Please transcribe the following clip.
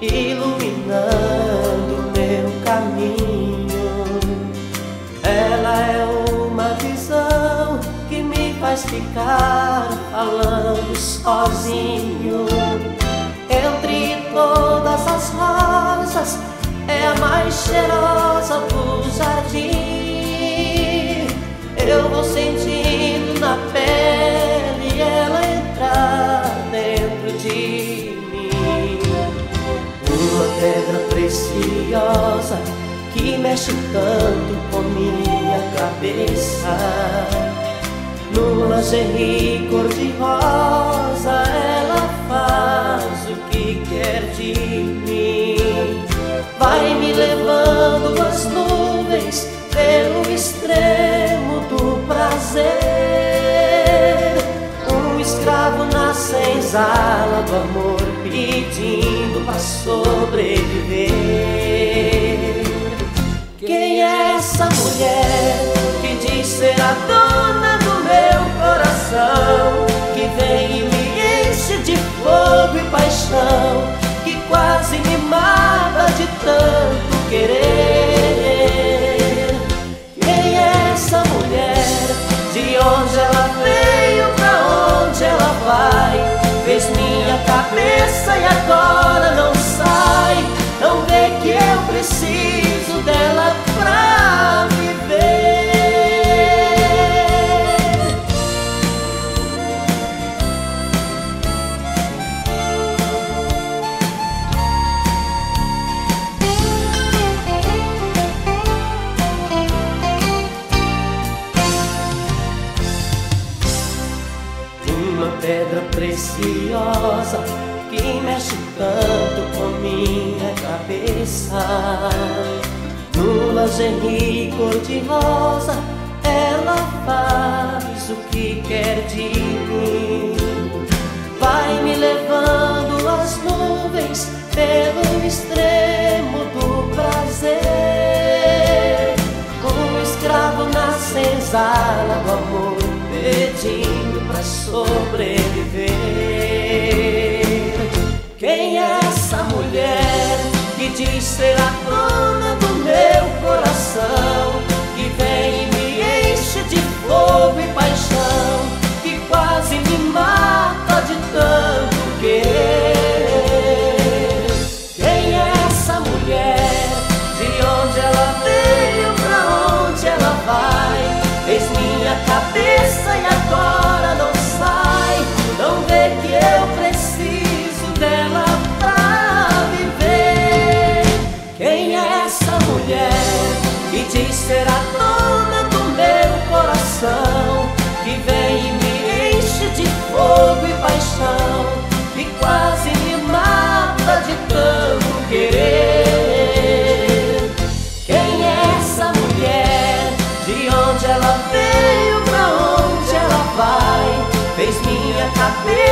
iluminando meu caminho. Ela é uma visão que me faz ficar falando sozinho. Entre todas as rosas, que mexe tanto com minha cabeça. No lingerie cor-de-rosa, senzala do amor pedindo pra sobreviver. Quem é essa mulher que diz ser a dona do meu coração? Que vem e me enche de fogo e paixão, que quase me mata de tanto querer. Cabeça e agora não Uma pedra preciosa que mexe tanto com minha cabeça. No lingerie cor-de-rosa, ela faz o que quer de mim. Vai me levando as nuvens pelo extremo do prazer. Um escravo na senzala sobreviver. Quem é essa mulher que diz ser a que diz ser a dona do meu coração? Que vem e me enche de fogo e paixão, que quase me mata de tanto querer. Quem é essa mulher? De onde ela veio? Pra onde ela vai? Fez minha cabeça e